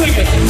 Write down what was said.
sleeping. it.